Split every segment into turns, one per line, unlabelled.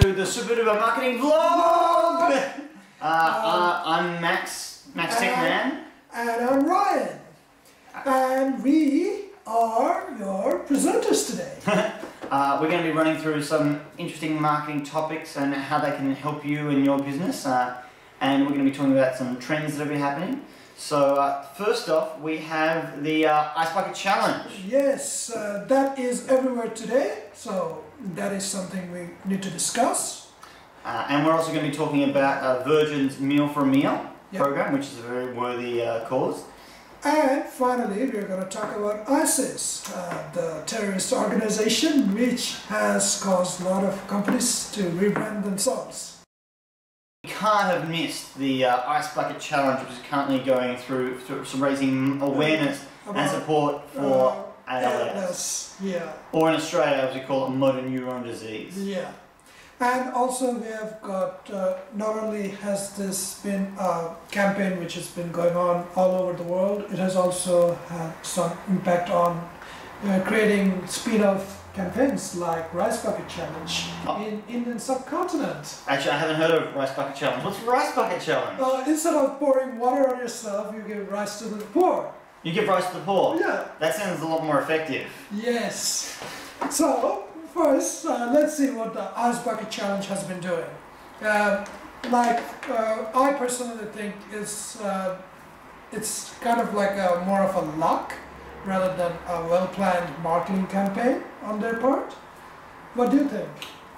to the Super Duper Marketing Vlog! Uh, uh, I'm Max, Max Tech Man.
And I'm Ryan. And we are your presenters today.
uh, we're going to be running through some interesting marketing topics and how they can help you in your business. Uh, and we're going to be talking about some trends that have been happening. So uh, first off, we have the uh, Ice Bucket Challenge.
Yes, uh, that is everywhere today. So that is something we need to discuss.
Uh, and we're also going to be talking about uh, Virgin's Meal for a Meal
Yep.
program, which is a very worthy uh, cause.
And finally, we're going to talk about ISIS, uh, the terrorist organization which has caused a lot of companies to rebrand themselves.
You can't have missed the uh, Ice Bucket Challenge, which is currently going through, through some raising awareness and support for
uh,
ALS,
ALS, yeah.
or in Australia, as we call it, motor neuron disease.
Yeah. And also we have got, uh, not only has this been a campaign which has been going on all over the world, it has also had some impact on uh, creating speed-off campaigns like Rice Bucket Challenge
Oh.
in Indian subcontinent.
Actually, I haven't heard of Rice Bucket Challenge. What's Rice Bucket Challenge?
Uh, instead of pouring water on yourself, you give rice to the poor.
You give rice to the poor.
Yeah.
That sounds a lot more effective.
Yes. So first, uh, let's see what the Ice Bucket Challenge has been doing. Uh, like uh, I personally think it's uh, it's kind of like a more of a luck rather than a well-planned marketing campaign on their part. What do you think?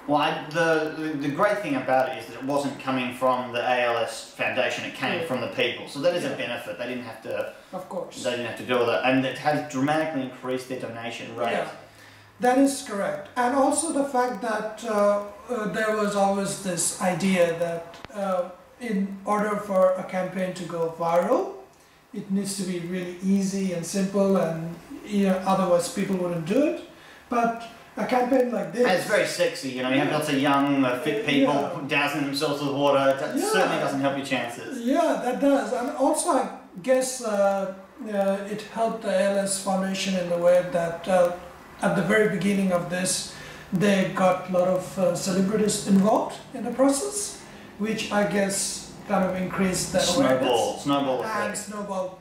Well, I, the, the great thing about it is that it wasn't coming from the ALS Foundation; it came
Yeah.
from the people. So that is a benefit. They didn't have to.
Of course.
They didn't have to do all that, and it has dramatically increased their donation rate.
Yeah, that is correct. And also the fact that uh, uh, there was always this idea that uh, in order for a campaign to go viral, it needs to be really easy and simple, and you know, otherwise people wouldn't do it. But a campaign like this,
And it's very sexy, you know. You have lots of young, uh, fit people
Yeah.
dousing themselves with water. That
Yeah.
certainly doesn't help your chances.
Yeah, that does. And also, I guess uh, uh, it helped the ALS Foundation in the way that uh, at the very beginning of this, they got a lot of uh, celebrities involved in the process, which I guess kind of increased the
Snowball,
awareness
snowball
and
effect.
snowballed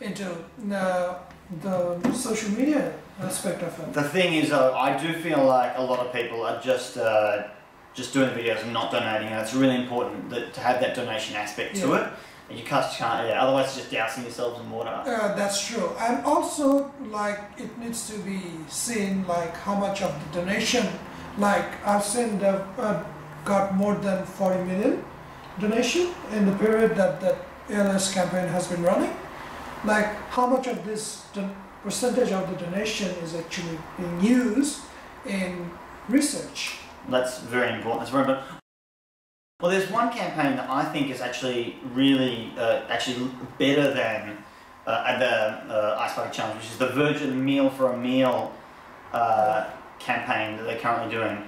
into uh, the social media aspect of it.
The thing is, though, I do feel like a lot of people are just uh, just doing videos and not donating, and it's really important that to have that donation aspect to
Yeah.
it. And you can't, yeah. Otherwise, it's just dousing yourselves in water.
Uh, that's true, and also like it needs to be seen like how much of the donation. Like I've seen they've uh, got more than 40 million donation in the period that the ALS campaign has been running. Like how much of this percentage of the donation is actually being used in research?
That's very important. That's very important. Well, there's one campaign that I think is actually really, uh, actually better than uh, the uh, Ice Bucket Challenge, which is the Virgin Meal for a Meal uh, campaign that they're currently doing.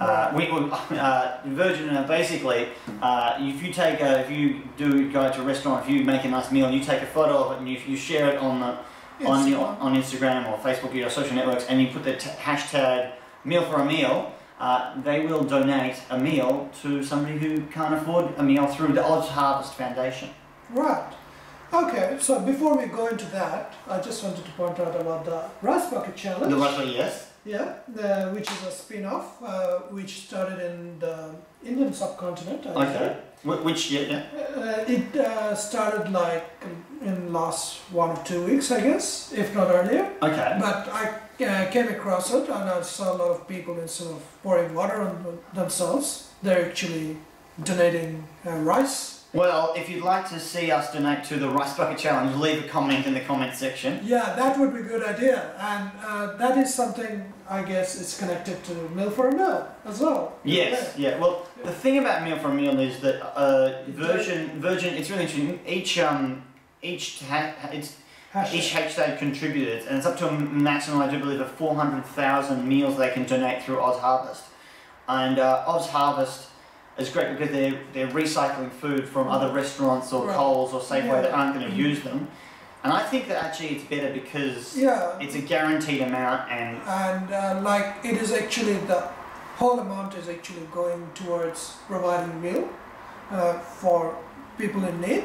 Uh, we, uh, Virgin uh, basically, uh, if you take a, if you do go to a restaurant, if you make a nice meal and you take a photo of it and you, you share it on the on on Instagram or Facebook, your social networks, and you put the t- hashtag meal for a meal, uh, they will donate a meal to somebody who can't afford a meal through the Oz Harvest Foundation.
Right. Okay, so before we go into that, I just wanted to point out about the Rice Bucket Challenge.
The Russia, yes.
Yeah, the, which is a spin-off, uh, which started in the Indian subcontinent. I
Okay. Wh- Which, yeah, yeah.
Uh, it uh, started like in last one or two weeks, I guess, if not earlier.
Okay.
But I uh, came across it and I saw a lot of people instead of pouring water on themselves, they're actually donating uh, rice.
Well, if you'd like to see us donate to the Rice Bucket Challenge, leave a comment in the comment section.
Yeah, that would be a good idea, and uh, that is something I guess is connected to Mill for a Mill as well.
Yes, yeah. Well, the thing about Meal for a Meal is that uh, Virgin, Virgin, it's really interesting. Each, um, each, ha- it's Each hashtag contributed, and it's up to a maximum, I do believe, of 400,000 meals they can donate through Oz Harvest. And uh, Oz Harvest is great because they're, they're recycling food from other restaurants or
Right.
Coles or Safeway
Yeah.
that aren't going to use them. And I think that actually it's better because
Yeah,
it's a guaranteed amount and
and uh, like it is actually the whole amount is actually going towards providing meal uh, for people in need.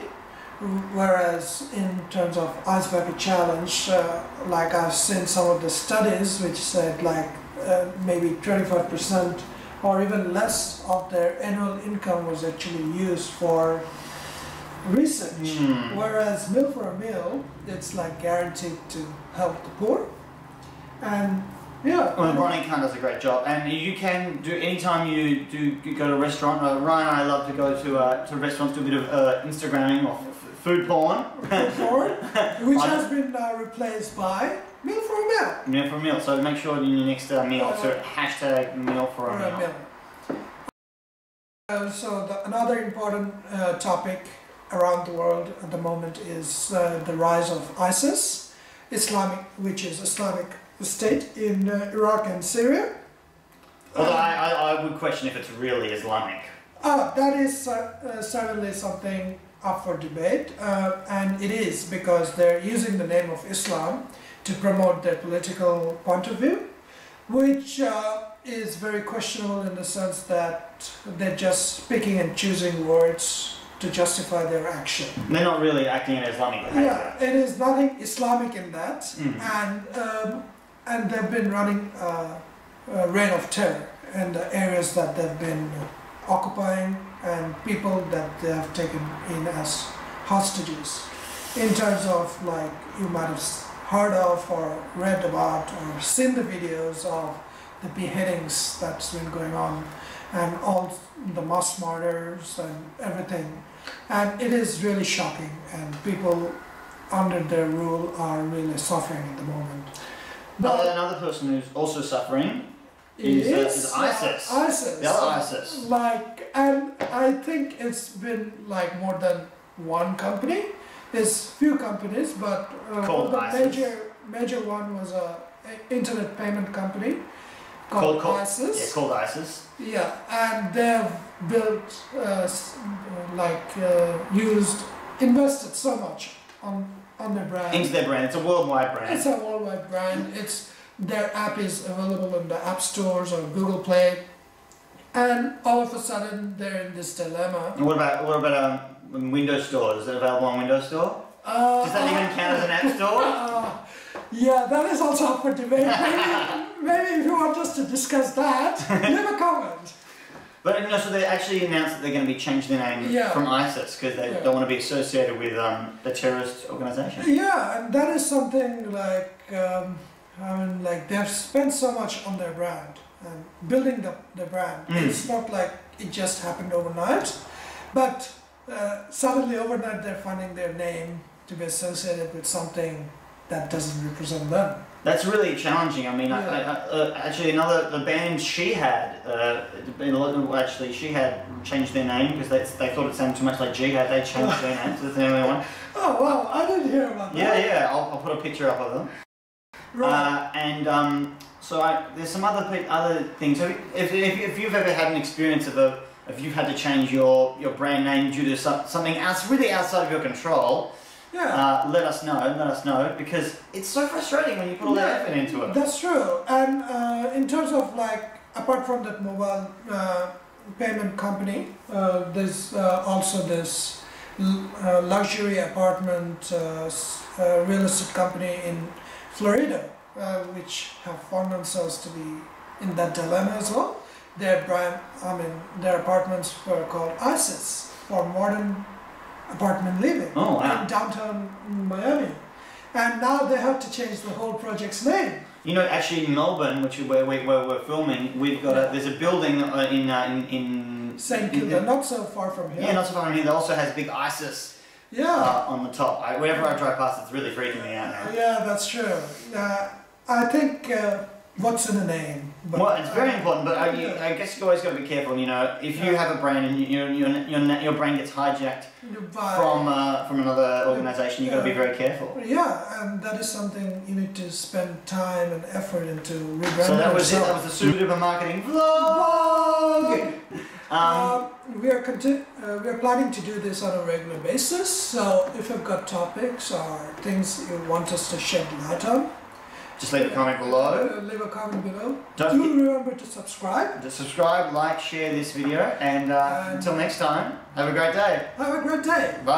Whereas in terms of Ice Bucket Challenge, uh, like I've seen some of the studies which said like uh, maybe 25% or even less of their annual income was actually used for research.
Hmm.
Whereas Meal for a Meal, it's like guaranteed to help the poor. And yeah.
Well, Ronni Kahn does a great job, and you can do anytime you do you go to a restaurant. Uh, Ryan and I love to go to uh, to restaurants, do a bit of uh, Instagramming or food porn.
Food porn, which has been uh, replaced by Meal for a Meal.
Meal for a meal. So make sure in your next uh, meal, so hashtag meal for a meal.
meal. Uh, so the, another important uh, topic around the world at the moment is uh, the rise of ISIS, Islamic, which is Islamic State in uh, Iraq and Syria.
Although I, I, I would question if it's really Islamic.
Ah, that is uh, uh, certainly something up for debate, uh, and it is because they're using the name of Islam to promote their political point of view, which uh, is very questionable in the sense that they're just picking and choosing words to justify their action.
They're not really acting in Islamic behavior.
Yeah, it is nothing Islamic in that,
Mm.
and um, and they've been running uh, a reign of terror in the areas that they've been occupying and people that they have taken in as hostages. In terms of like you might have heard of or read about or seen the videos of the beheadings that's been going on and all the mass murders and everything and it is really shocking and people under their rule are really suffering at the moment.
Another, another person who's also suffering is, uh, is ISIS.
ISIS.
The other ISIS.
Like, and I think it's been like more than one company. There's few companies, but uh, the
ISIS.
major major one was a, a internet payment company
Called-
called, ISIS.
Yeah, called ISIS.
Yeah, and they've built, uh, like, uh, used, invested so much on on their brand.
Into their brand. It's a worldwide brand.
It's a worldwide brand. It's their app is available in the app stores or Google Play, and all of a sudden they're in this dilemma.
And what about what about um, Windows Store? Is it available on Windows Store?
Uh,
Does that even count as an app store?
uh, yeah, that is also up for debate. Maybe, maybe if you want us to discuss that, leave a comment.
But no, so they actually announced that they're going to be changing their name
Yeah.
from ISIS because they
Yeah.
don't want to be associated with um, the terrorist organization.
Yeah, and that is something like, um, I mean, like they've spent so much on their brand and building the, the brand.
Mm.
It's not like it just happened overnight, but uh, suddenly overnight they're finding their name to be associated with something that doesn't represent them.
That's really challenging. I mean, I, I, uh, actually, another the band Shihad, uh, a lot of- actually, Shihad changed their name because they, they thought it sounded too much like Jihad. They changed their name. So that's the only one.
Oh wow, I didn't hear about
Yeah,
that.
yeah. I'll, I'll put a picture up of them.
Right.
Uh, and um, so I, there's some other other things. So if, if, if you've ever had an experience of a if you've had to change your, your brand name due to some, something else really outside of your control,
yeah.
uh, let us know. Let us know because it's so frustrating when you put all that effort into it.
That's true. And uh, in terms of like, apart from that mobile uh, payment company, uh, there's uh, also this l- uh, luxury apartment uh, s- uh, real estate company in Florida, uh, which have found themselves to be in that dilemma as well. Their brand, I mean, their apartments were called ISIS for modern apartment living
Oh wow!
in downtown Miami. And now they have to change the whole project's name.
You know, actually, in Melbourne, which is where, we, where we're filming, we've got a, there's a building uh, in uh, in in
St. Kilda, not so far from here.
yeah, not so far from here. That also has big ISIS
Yeah,
uh, on the top. I, whenever I drive past, it's really freaking me out now.
yeah, that's true. Uh, I think uh, what's in the name?
Well, it's very
uh,
important, but I, you, I guess you always got to be careful. You know, if you have a brand and your your your your brain gets hijacked
by-
from uh, from another organisation, you've got to be very careful.
Yeah, and that is something you need to spend time and effort into rebranding
So that was it. That was the super duper marketing vlog. Um,
Um, we are conti- uh, we are planning to do this on a regular basis. So if you've got topics or things you want us to shed light on,
Just leave a comment below.
Leave a comment below.
Don't
Do remember to subscribe.
to subscribe, like, share this video, and uh,
And-
until next time, have a great day.
Have a great day.
Bye.